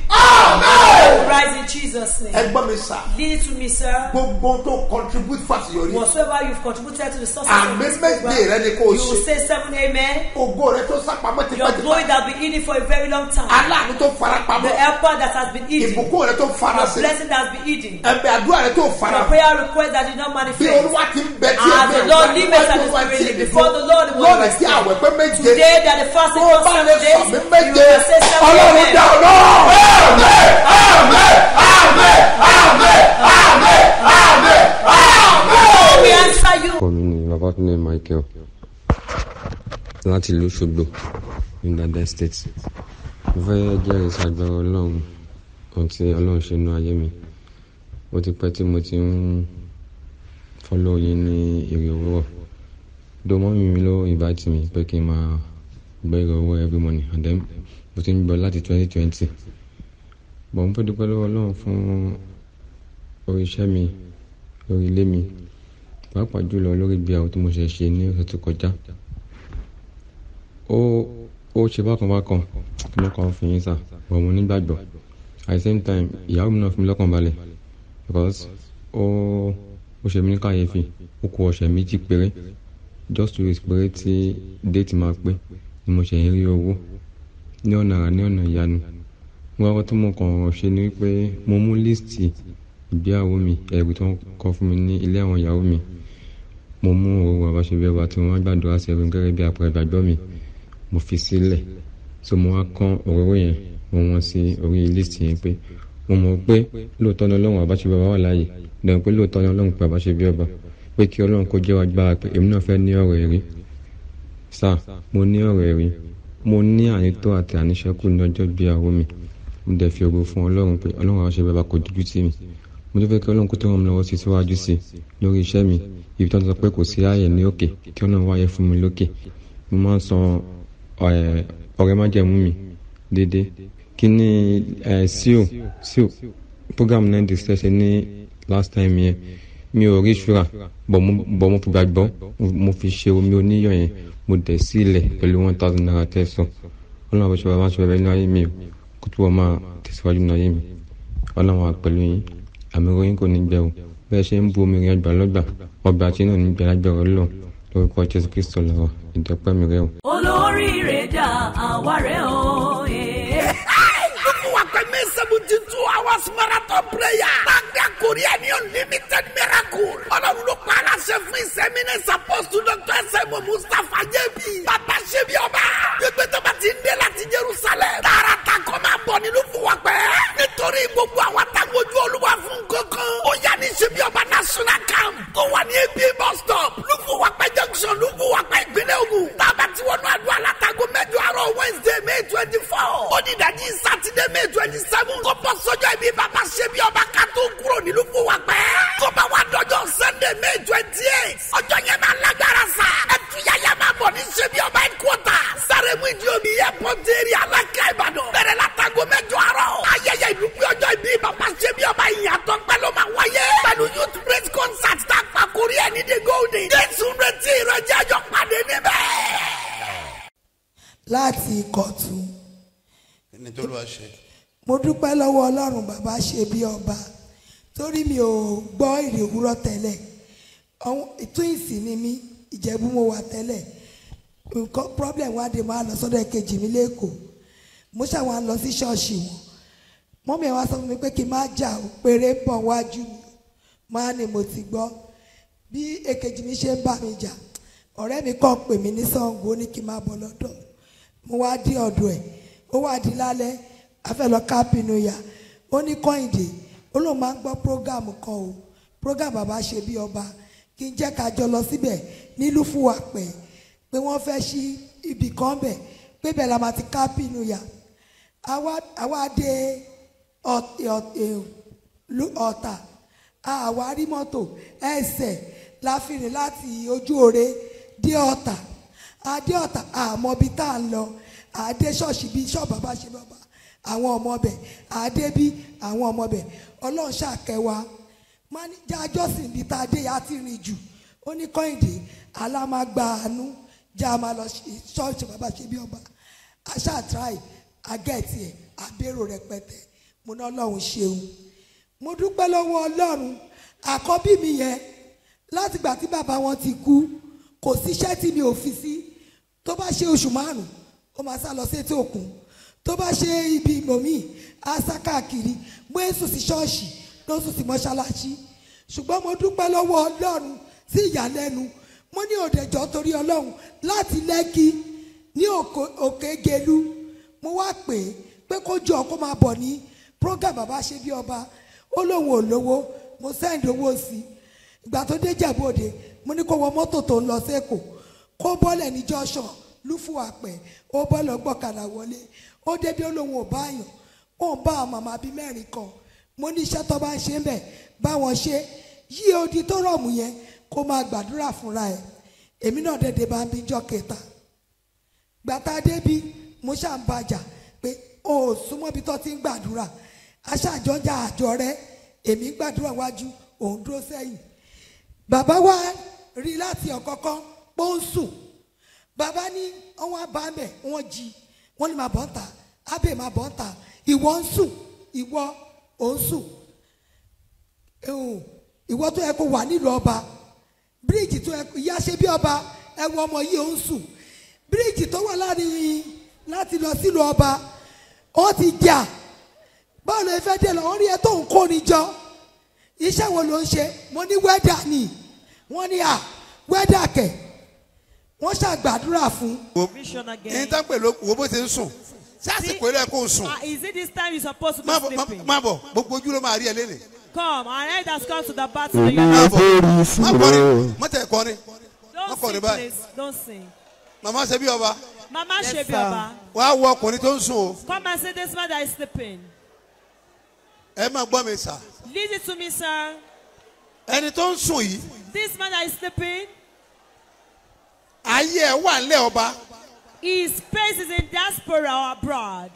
Rise in Jesus' ẹ name. gbọ́ mi sà Lead to me, sir. gbogbo tó contribute fàṣeyọrí Whatsoever you've contributed to the success of àmì this méje program, rẹ ni kò you will ṣe say seven amen. ògo rẹ tó sápamọ́ Your glory tipẹ́tipẹ́ that been hidden for a very long time. aláàánú tó The farapamọ́ helper that has been hidden. ìbùkún rẹ tó The farasin blessing that has been hidden. ẹbẹ àdúrà rẹ tó The fara prayer request that did not bí manifest. olúwa ti ń bẹ tí the and is Olúwa ti spirit ń before the Lord tí rest. àwẹ̀ pé méje Today that the fasting for lè seven days, you méje ọlọ́run dá ọ lọ́wọ́. God will answer you. orúkọ mi ni babatunde michael láti ìlú ṣogbo ní dada state mo fẹ́ jẹ́rìí sagbára ọlọ́run ohun tí ọlọ́run ṣe nú ayé mi ó ti pẹ́ tí mo ti ń fọ́lọ́ yín ní èrè òwúrọ̀ dọ́mọ́ mi ló invite mi pé kí n máa èrè òwúrọ̀ every morning. And then mo ti ń gbọ́ láti twenty twenty. Bọ̀ mo fẹ́ dúpẹ́ lọ́wọ́ ọlọ́run fún orí iṣẹ́ mi lórí ilé mi. Pàápàá jùlọ lórí ìgbéyàwó tí mo ṣe ṣe ní ọ̀sẹ̀ tó kọjá. Ó ó ṣe bákan bákan. Ló kàn fún yín sà bọ̀ mo nígbàgbọ́. At the same time ìyàwó mi náà fún mi lọ́kàn balẹ̀. Because ó ó ṣe mí ní kàyéfì ó kù ọ̀sẹ̀ méjì péré. Just two weeks péré tí déètì máa pé ni mo ṣe ń rí owó ní ọ̀nà àrà ní ọ̀nà ìyanu. Wọ́n tí mo kàn ṣe ni wípé mo mú líìsì ìgbéyàwó mi ẹ̀rù tí wọ́n kọ fún mi ní ilé àwọn ìyàwó mi. Mo mú òwò àbáṣebí ọba tí wọ́n gbàdúrà sí ẹ̀rù gẹ́gẹ́ bí àpẹẹrẹ ìgbàgbọ́ mi. Mo fi sílẹ̀. So mo wá kán òróró yẹn mo wọ́n sí orí líìsì yẹn pé mo mọ̀ pé lóòótọ́ ni ọlọ́run àbáṣebí ọba wà láàyè. Dẹ̀rùn pé lóòótọ́ ni ọlọ́run pé àbáṣebí ọba. Pé kí ọlọ́run kó jẹ́ agbára pé èmi náà fẹ́ ní ọ̀rọ̀ ẹ̀rí sá mo ní ọ̀rọ̀ ẹ̀rí. Mo ní ànító àti àníṣẹ́kù ní ọjọ́ ìgbéyàwó mi. Mo dẹ̀ fi ògo fún ọlọ́run pé ọlọ́run àbáṣebí ọba kò dúdú tì mí mo tún fẹ́ kí ọlọ́run kó tó ràn mí lọ́wọ́ sí síwájú sí lórí iṣẹ́ mi. Ibi tó ń sọ pé kò sí ààyè ní òkè kí ọlọ́run wáyé fún mi lókè. Mo máa ń ẹ̀, ọ̀rẹ́ májẹ̀mú mi déédéé. Kí ni síò síò program náà di ṣẹṣẹ ní last time yẹn mi ò rí ṣúra bọ̀ mo bọ̀ mo fi gbàgbọ́ mo fi ṣe omi oníyọ̀ yẹn mo dẹ̀ sílẹ̀ pẹ̀lú one thousand naira tẹ̀sán ọlọ́run àbẹ̀ṣọ́ bàbá ṣọ́ ẹ̀rẹ́ ní ayé mi o kó wọ́n máa tẹ̀síwájú ní ayé mi ọlọ́run wà pẹ̀lú yín àmì oyin kò ní gbẹ o bẹ́ẹ̀ ṣe ń bu omi rẹ gbà lọ́gbà ọgbà àti náà ní gbẹ lágbẹ̀rẹ̀ ọlọ́run lórúkọ jésù kristo lọ́wọ́ ìdẹ́pẹ́ mi rẹ o. olóríire dà àwa rẹ̀ o. eh. Gbogbo wa pẹ̀ mí seventy two hours marathon prayer. Korea ní unlimited miracle. Ọlọ́run ló pa aláṣẹ fún ìsẹ́mínẹ́ sàpọ́sù Dr. Ẹsẹ̀mù Mustapha Jẹ́bi. Bàbá ṣe ọba. Gbogbo tó bá ti ń dé láti Jerusalem. Tààràtà kọ́ máa bọ̀ nínú fún wa pẹ́. Nítorí gbogbo àwọn àtàgbójú olúwa fún kankan. Ó yá ní ṣe bí ọba national camp. Tó wà ní AB bus stop. Lúfùwàpẹ́ junction Lúfùwàpẹ́ ìpínlẹ̀ Ògùn. Tàbá tí wọnú àdúrà látago mẹ́jọ àárọ̀ Wednesday May twenty four. Ó ní ìdájí Sátidé May twenty seven. Kó bọ́ sọ́jọ́ ibi bàbá ṣe bí ọba ká tó kúrò ní Lúfùwàpẹ́. Kó bá wà dọ́jọ́ Sunday May twenty eight. Ọjọ́ yẹn máa lágbára sá. Ẹtúyàyà máa bọ̀ ní ṣe bí ọba. Sáré mú ìdí omi airport area Alákà Ìbàdàn. Bẹ̀rẹ̀ látago mẹ́jọ àárọ̀. Ayẹyẹ ìdúpẹ́ ọjọ́ ibi bàbá ṣe bí ọba ìyàtọ̀ pẹ́ ló máa wáyé. Pẹ̀lú youth praise concert tá a pa Korea ní The Golden. Jésù retí ìrọ̀jẹ́ àjọ pàdé níbẹ̀. láti ìkọ̀tún tó lọ́ọ́ ṣe. mo dúpẹ́ lọ́wọ́ ọlọ́run bàbá ṣe bí ọba torí mi ò gbọ́ ìrè òwúrọ̀ tẹ́lẹ̀ twins ni mí ìjẹ̀bú mo wà tẹ́lẹ̀. Nǹkan problem wá dé máa lọ sọ́dọ̀ kejì mi lẹ́kọ̀ọ́ mo ṣàwọn lọ sí ṣọ́ọ̀ṣì wọn. Mọ́mí ẹ̀ wá sọ fún mi pé kí n má jà ó péré ń bọ̀ wájú mi. Máa ní mo ti gbọ́. Bí èkejì mi ṣe ń bá mi jà ọ̀rẹ́ mi kàn pè mí ní Ṣàngó ní kí n máa bọ̀ lọ́dọ̀. Mo wá dé ọ̀dọ̀ ẹ̀. Ó wá di lálẹ́ afẹ́ lọ kápínú ya. Ó ní kọ́hìndé ó lóun máa ń gbọ́ prógámù kan o. Prógámù bàbá ṣe bí ọba kí n jẹ́ ká jọ lọ síbẹ̀ nílùú fún wa pẹ̀ pé wọ́n fẹ́ ṣí ibì kan bẹ̀ pé bẹ́ẹ̀ la máa ti kápínú ya àwa àwa dé ọ̀tà. Àwa rí mọ́tò ẹsẹ̀ la fi rìn láti ojú òre dé ọ̀tà. Adé ọ̀tà àmọ́ bíi tá à ń lọ. Àdé ṣọ́ọ̀ṣì bíi ṣọ́ọ̀bù bàbá ṣe bàbá àwọn ọmọ ọbẹ̀ àdé bí àwọn ọmọ ọbẹ̀ ọlọ́run ṣàkẹwà máníjà jọ́sìn bíi tá a dé yà á ti rìn jù. Ó ní kọ́hìndé alámágbá àánú. Jẹ́ a máa lọ sí ṣọ́ọ̀ṣì bàbá ṣe bí ọba aṣá àtúráì agẹ́ẹ̀tì ẹ̀ àbérò rẹpẹtẹ. Mo ná ọlọ́run ṣeun. Mo dúpẹ́ lọ́wọ́ ọlọ́run. Àkọ́bí mi yẹn látìgbà tí bàbá wọn ti kú kò síṣẹ́ tí mi ò fi sí. Tó bá ṣe oṣù márùn ó máa sá lọ sétí òkun. Tó bá ṣe ibi ìmọ̀mí á sá káàkiri. Ń sùn sí ṣọ́ọ̀ṣì ló sùn sí mọ́ṣáláṣí. Ṣùgbọ́n mo dúpẹ́ lọ́wọ́ ọlọ́run sí ìyàlẹ́nu. Mo ní òdẹ̀jọ́ torí ọlọ́run láti lẹ́kì ní òkè gelu mo wá pè é pé kó jọ kó máa bọ̀ ní program bàbá ṣe bí ọba. Ó lóun ò lówó. Mo send owó sí i. Ìgbà tó dé jẹ̀bọ́dé mo ní kó wọ mọ́tò tó ń lọ sẹ́kọ̀ọ́ kó bọ́lẹ̀ ní junction lúfù àpẹ̀. Ó bọ́lẹ̀ gbọ́kadà wọlé. Ó débi ó lóun ò bá yàn. Ó ń bá àwọn màmá bíi mẹ́rin kan mo ní iṣẹ́ tó bá ń ṣe ń bẹ̀ báwọn ṣe yí odi tó rọ̀mù yẹn kó máa gbàdúrà fúnra ẹ̀. Èmi náà dẹ̀dẹ̀ bá ń bí jọ́ kẹta. Gbàtà débi mo ṣáà ń bàjà pé o ò súnmọ́ ibi tó ti ń gbàdúrà. Aṣáájọjà àjọ rẹ èmi ń gbàdúrà wájú òun dúró sẹ́yìn. Bàbá wa rí láti ọ̀kọ́kọ́ pé ó ń sùn. Bàbá ní wọ́n abámẹ̀ wọ́n jí wọ́n ní máa bọ́ ń ta ábẹ́ máa bọ́ ń ta ìwọ ń sùn ìwọ ò ń sùn. Ìwọ tó yẹ kó wà nílùú ọba bíríìjì tó yẹ kó ìyá ṣe bí ọba ẹ̀wọ̀n ọmọ yìí ò ń sùn. Bíríìjì tó wà láàárín láti lọ sílùú ọba ó ti jà. Báwo ló fẹ́ dé lọ? Wọ́n rí ẹ tó ń kó ni jọ. Iṣẹ́ wo ló ń ṣe? Mo ní wẹ́dà ni. Wọ́n ní à wẹ́dà kẹ̀. Wọ́n ṣàgbàdúrà fún. Vision ẹni again. tá ń pè ló wo bó ṣe ń sùn sásìkò ilé kó o sùn Ah, is it this time you're supposed to be sleeping? má bọ̀ gbogbo ojú ló máa rí ẹ lélẹ̀ Come, our head has come to the battle. má You bọ̀ má kọrin má tẹ̀ kọrin má Don't kọrin sing, báyìí please. Don't sing. màmá ṣe bí ọba Mama Yes, Shebi sir. Oba, wàá wọ ọkùnrin tó ń sùn o come and see this man that is sleeping. ẹ máa gbọ́ mi sà Listen to me, sir. ẹni tó ń sùn yìí This man that is sleeping, ayé ẹ wà nílẹ̀ ọba his face is in diaspora or abroad.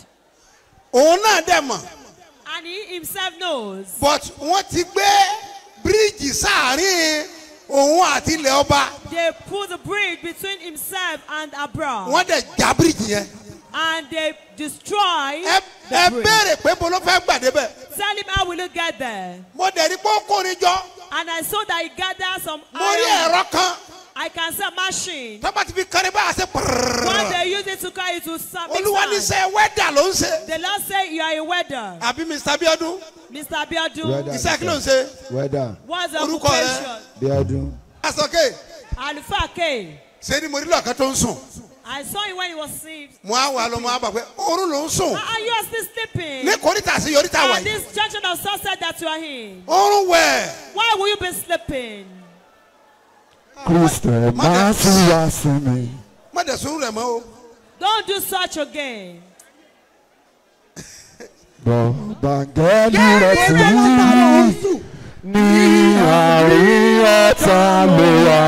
òun náà dẹ̀ mọ̀ And he himself knows. but wọ́n ti gbé bíríìjì sáàárín òun àti ilẹ̀ ọba They put the bridge between himself and abroad. wọ́n dẹ̀ já bíríìjì yẹn And they destroy ẹ the ẹ bridge. béèrè pé bó ló fẹ́ gbàdé bẹ́ẹ̀ Tell him how will you get there? mo dẹ̀ rí pé ó kórin jọ And I saw that he gathered some mo rí iron. ẹ̀rọ kan I can a machine. tọ́ba ti fi kárí báyà ṣe What pàrọ̀ they use it to carry to some olúwa ní sẹ́ wẹ́dà ló ń ṣe The Lord say you are a welder. àbí mr abiodun Mr. Abiodun. iṣẹ́ kí ló ń ṣe wẹ́dà What's the Orúkọ rẹ? occupation? bíọ́dún asọ́kè Àlùfáà K. ṣé ni mo rí lọ́ọ̀kan tó ń sùn I saw him when he was asleep. mo á wà lọ mo á bà pé oorun ló ń sùn Are you are still sleeping? ní kórìtà sí yorìtà wà At yìí this junction of sunset that you are in. oorun wẹ̀ Why will you be sleeping? Máa wá sí mi. má dẹ̀ sùn rẹ̀ mọ́ o Don't do such again. bọ̀bàgẹ́lì rẹ̀ ti rí ní àárín ọ̀tá ló wà.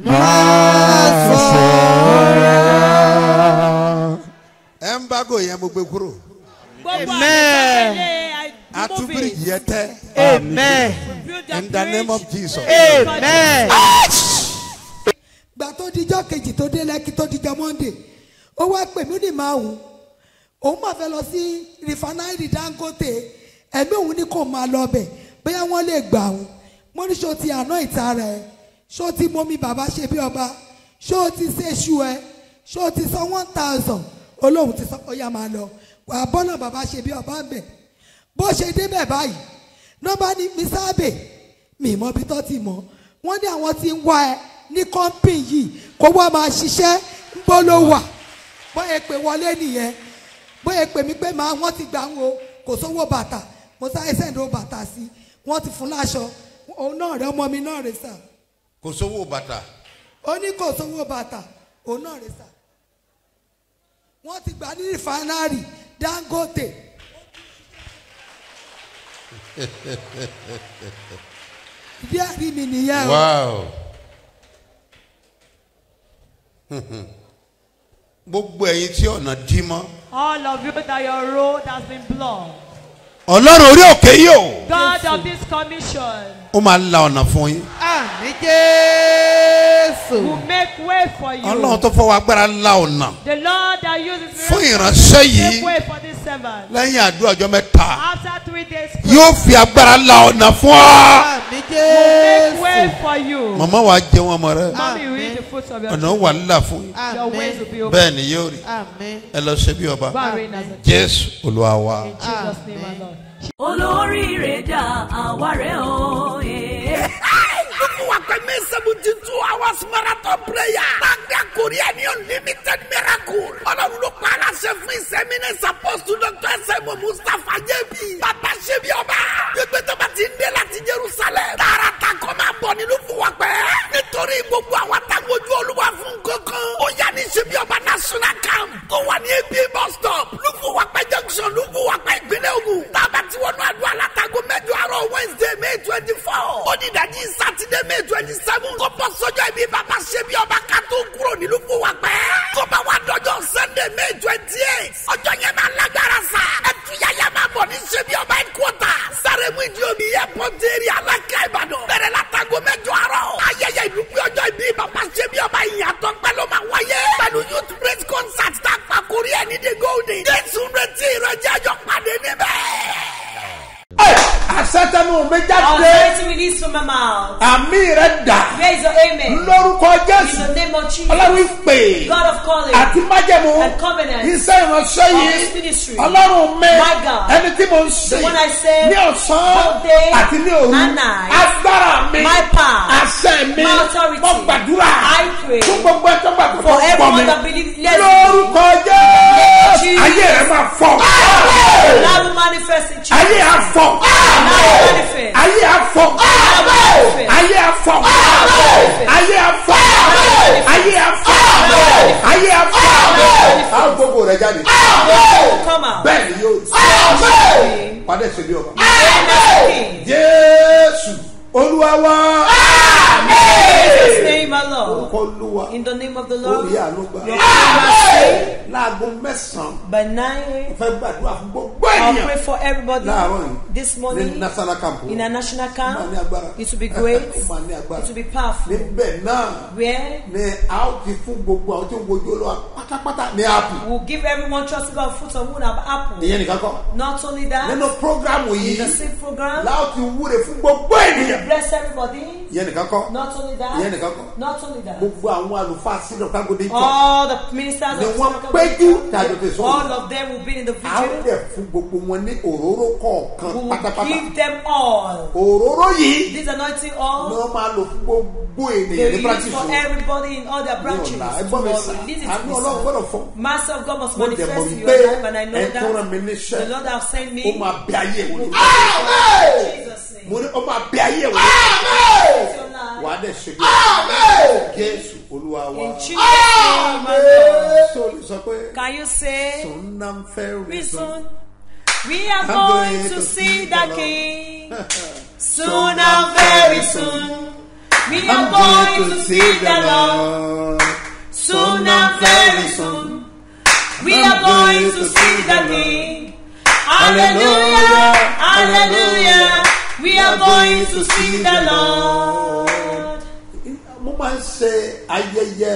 máa sọ̀rọ̀. ẹ̀ńbágò yẹn mo gbé kúrò Gbogbo Amen. àgbẹ̀sọ̀lẹ̀ I remove atúbìrìjì it. yẹn tẹ́ Amen. In the name of jesus. Amen. gbà tó dijọ́ kejì tó dé lẹ́kì tó dijọ́ monday ó wá pè mí ní màá wù òun máa fẹ́ lọ sí rìfánáìrì dangote. Ẹ̀mí òun ní kò máa lọ bẹ̀ bóyá wọ́n lè gbà òun mo ní ṣó ti àná ìta rẹ̀ ṣó ti mọ́mí bàbá ṣe bí ọba? Ṣó ti ṣéṣu ẹ? Ṣó ti san one thousand? Olóhùn ti sọ ó yá máa lọ. Wà á bọ́nà bàbá ṣe bí ọba ń bẹ̀ bó ṣe débẹ̀ báyìí nọ́mbà ní mi sábẹ̀. Mi mọ ibi tó ti mọ̀. Wọ́n ní àwọn tí ń wá ẹ ní kọ́ńpìn yìí kó wá máa ṣiṣẹ́. Ń bọ́ ló wà? Bóyá pè wọlé nìyẹn. Bóyá pè mí pé màá wọ́n ti gbà ń wo kò sówó bàtà. Mo sáré sẹ́ńdó bàtà sí. Wọ́n ti fún láṣọ. Òun náà rẹ ọmọ mi náà rẹ sà. Kò sówó bàtà. Ó ní kò sówó bàtà. Òun náà rẹ sà. Wọ́n ti gbà ní rìfánárì dangote ìdí àrí mi nìyẹn o. wow gbogbo ẹ̀yin tí ọ̀nà dí mọ́ All of you that your road has been blocked. ọlọ́run orí òkè yìí o God of this commission. ó máa la ọ̀nà fún yín. àmì jésù. will make way for you. ọlọ́run tó fọwọ́ agbára la ọ̀nà The Lord that uses Fún miracles ìránṣẹ́ yìí. make way for this servant. lẹ́yìn àdúrà ọjọ́ mẹ́ta After three days, yóò fi agbára la ọ̀nà fún ọ. make jésù. way for you. màmá wa jẹun ọmọ rẹ will eat the fruits of your ọ̀nà tree. wà lílà fún yín Your ways will be open. bẹ́ẹ̀ ni yóò rí ẹ lọ ṣe bí ọba jésù olúwa wa. In Jesus' name, Lord. olóríire dà àwa rẹ̀ o. Gbogbo wa pẹ̀ mí seventy two hours marathon prayer. Tàgbà Korea ní unlimited miracle. Ọlọ́run ló pa aláṣẹ fún ìsẹ́mínẹ́ sàpọ́sù Dr. Ẹsẹ̀mù Mustapha Jẹ́bi. Bàbá ṣe bí ọba. Gbogbo tó bá ti ń dé láti Jerusalem. Tààràtà kọ́ máa bọ̀ nínú fún wa pẹ́. Nítorí gbogbo àwọn àtàgbójú olúwa fún kankan. Ó yá ní ṣe bí ọba national camp. Tó wà ní AB bus stop. Lúfùwàpẹ́ junction Lúfùwàpẹ́ ìpínlẹ̀ Ògùn. Tábà tí wọnú àdúrà látago mẹ́jọ àárọ̀ Wednesday May twenty four. Ó ní ìdájí Sátidé May twenty seven. Kó bọ́ sọ́jọ́ ibi bàbá ṣe bí ọba ká tó kúrò ní Lúfùwàpẹ́. Kó bá wà dọ́jọ́ Sunday May twenty eight. Ọjọ́ yẹn máa lágbára sá. Ẹtúyàyà máa bọ̀ ní ṣe bí ọba headquarter. Sáré mú ìdí omi airport area Alákà Ìbàdàn. Bẹ̀rẹ̀ látago mẹ́jọ àárọ̀. Ayẹyẹ ìdúpẹ́ ọjọ́ ibi bàbá ṣe bí ọba ìyàtọ̀ pẹ́ ló máa wáyé. Pẹ̀lú youth praise concert tá a pa kórí ẹ̀ ní the golden. Jésù retí ìrọ̀jẹ́ mi released from my mouth. àmì rẹ dà is your amen? lórúkọ In jésù the name of Jesus. ọlọ́run ìpè God of calling. àti májẹ̀mú And covenant. iṣẹ́ ìránṣẹ́ Of yìí this ministry. ọlọ́run mi My God. ẹni tí mo ń sìn The one I serve. ní ọ̀sán Both day àti ní òru and night. agbára mi My power. àṣẹ mi My authority. mo gbàdúrà I pray. fún gbogbo ẹjọ́ gbàgbọ́ For everyone that believes, lórúkọ jésù ayé rẹ máa fọ That will manifest in Jesus. ayé afọ manifest. ayé afọ manifest. Ayé afọ. Ayé afọ. Ayé afọ. Ayé afọ. Àwọn gbogbo rẹ jáde. Come out. bẹ́ẹ̀ ni yóò. Padà ṣe bí ọba. Amen. jésù olúwa In Lord. orúkọ olúwa. In the name of the Lord. orí àánú gbà. Your prayer láago mẹ́sàn-án. By nine. fẹ́ gbàdúrà fún gbogbo I'll ènìyàn. pray for everybody láàárọ̀ yìí this ní morning national camp. in a national ó máa camp. ní agbára. It will be great. ó máa ní agbára. It will be powerful. níbẹ̀ náà Where? ni a ó ti fún gbogbo àwọn tí ń wojú olúwa pátápátá ní ààbò we'll give everyone trusting God fruit of wood and apple. ìyẹn nìkan kọ́. Not only that, nínú programu in yìí the same program, láò ti wúre fún gbogbo ènìyàn bless everybody. ìyẹn nìkan kọ́ Not only that, nìkan kọ́ not only that, gbogbo àwọn àlùfáà sínú kágódé jọ all the ministers ni of wọ́n péjú of tàjọ God, tẹ all of them will be in the video. dẹ̀ fún gbogbo wọn ní òróró kọ̀ọ̀kan We will pátápátá give them all. òróró yìí This anointing ni all wọ́n máa lò fún gbogbo ènìyàn they ní use practice for wọn everybody in all their branches. ọ̀la ẹgbọ́n mi it àánú ọlọ́run gbọ́dọ̀ fún. Master of God must manifest in your life, and I know that the Lord have sent me. ó máa bẹ ayé wò ní Jesus'. Mo ní ó máa bẹ ayé wò. Wà á dẹ̀ ṣe bí jésù olúwa wa. Lord. sóòlù sọ pé Can you say, sùn náà ń fẹ́ soon, we are going to see the King. Soon and very soon, we are going to see the Lord. Soon and very soon, we are going to see the King. Hallelujah, hallelujah, are going to see the Lord. mo máa ń ṣe ayẹyẹ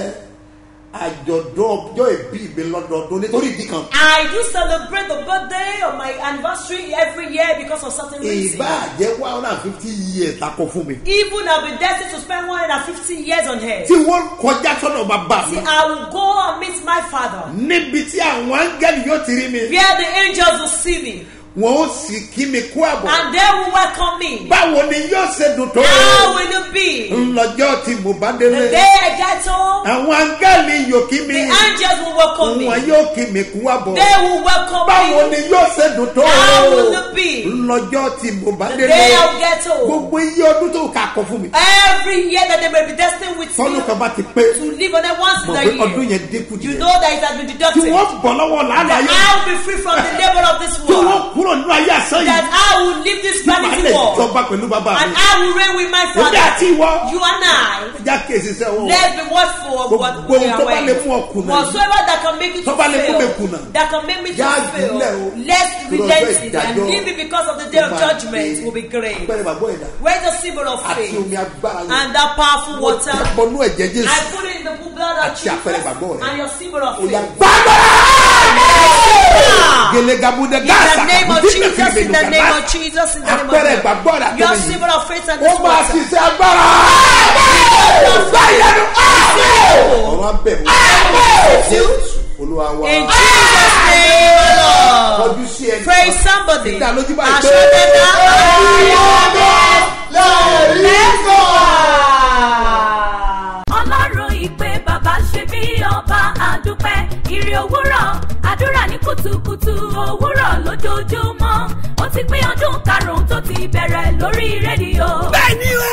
àjọ̀dún ọjọ́ ìbí mi lọ́dọọdún nítorí ìdí kan. I do celebrate the birthday of my anniversary every year because of certain reasons. ìbá jẹ́ one hundred and fifty years takọ fún mi. Even I've been destined to spend 150 years on earth. tí wọ́n kọjá sọ́nà bàbá mi. See, I will go and meet my father. níbi tí àwọn áńgẹ́lì yóò ti rí mi. Where the angels will see me. Wọn ó sì kí mi kú àbọ̀. And they will welcome me. báwo ni yóò ṣe dùn tó. How will it be? ńlọjọ́ tí mo bá The délé. day I get home, àwọn áńgẹ́lì yóò kí mi. the angels will welcome me. wọn yóò kí mi kú àbọ̀. They will welcome báwo me. ni yóò ṣe dùn tó. How will it be? ńlọjọ́ tí mo bá The délé. day I get home. gbogbo iye ọdún tó kà kọ fún mi. Every year that they may be destined with me kan bá ti pé. to live on it once in mọ̀ a pé ọdún year. yẹn dínkù You díẹ̀. know that it has been tí deducted. wọ́n bọ̀ lọ́wọ́ làálàá yẹn. I will be free from the labor of this tí wọ́n world. kúrò kúrò nínú ayé àsán that yìí I will leave this vanity lè world jọba pẹ̀lú bàbá and mi. I will reign with my father. àti ìwọ. You and I. ẹja kéésì sẹ́ o Let's be watchful of what gbogbo we ohun tó are bá lè wearing. fún ọ kùnà yìí. Whatsoever that can make you tó to bá lè fún mi fail, kùnà. that can make me to fail, let's relent it and leave it because of the day of judgment will be great. Where's the symbol of faith? and that powerful water? I put it in the blood of Jesus and your symbol of faith. gelegabude In gaasa the name of kùdí Jesus, in the name of Jesus, in the name of rẹ Your symbol of faith and ó this máa water. ṣiṣẹ́ agbára. Báyẹn ọ̀rọ̀ abẹ́ mi olúwa wa. In Jesus' name, Lord. Praise somebody. Ìdá lójú báyìí. Aṣọ pé- dada. ọlọ́run ìpè bàbá ṣe bí ọba. Àdúpẹ́ ìrì òwúrọ̀. Àdúrà ní kùtùkùtù. Òwúrọ̀ lójoojúmọ́ ó ti pín ọdún karùn-ún tó ti bẹ̀rẹ̀ lórí rédíò. bẹ́ẹ̀ni o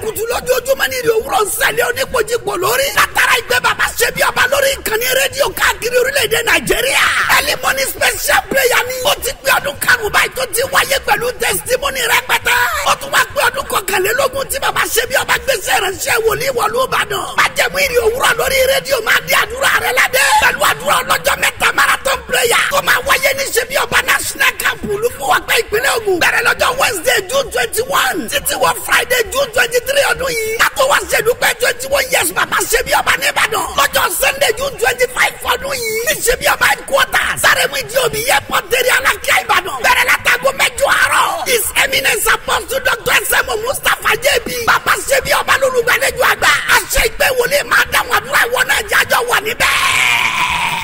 kùtùkùtù lójoojúmọ́ ní ìrì òwúrọ̀ ń sẹ́lẹ̀ oníkojúpò lórí. látara ìgbẹ́ bàbá ṣe ọba lórí ìkànnì rédíò káàkiri orílẹ̀-èdè nàìjíríà. ẹlẹ́mọ̀nì special prayer ni. ó ti pé ọdún karùn-ún báyìí tó ti wáyé pẹ̀lú testimony rẹpẹtẹ. ó tún wá pé ọdún kọkànlélógún tí bàbá ṣe ọba gbèsè ìránṣẹ́ wòlíì wọ̀lú ìbàdàn. májẹ̀mú ìrì òwúrọ̀ lórí rédíò máa di àdúrà rẹ ládẹ́. pẹ̀lú àdúrà ọlọ́jọ́ mẹ́ta marathon prayer. tó máa wáyé ní ṣe ọba national camp olúfọwọ́pẹ́ ìpínlẹ̀ ògùn. bẹ̀rẹ̀ lọ́jọ́ wednesday june twenty one títí wọ friday june twenty three ọdún yìí. a kò wá ṣèdúpẹ́ twenty one years bàbá ṣebí ọba nìbàdàn. lọ́jọ́ sunday june twenty five ọdún yìí. ní ṣebí ọba headquarters. sáremu ìdí omi yẹ pọ́ńtẹ́rì alákíá ìbàdàn. bẹ̀rẹ̀ la mẹ́jọ àárọ̀. his eminence apostle doctor sm mustapha jb. bàbá ṣebí ọba lolùgbàlejò àgbà. aṣẹ ìgbéwọlé máa dáhùn àdúrà ìwọ náà jájọ wà níbẹ̀.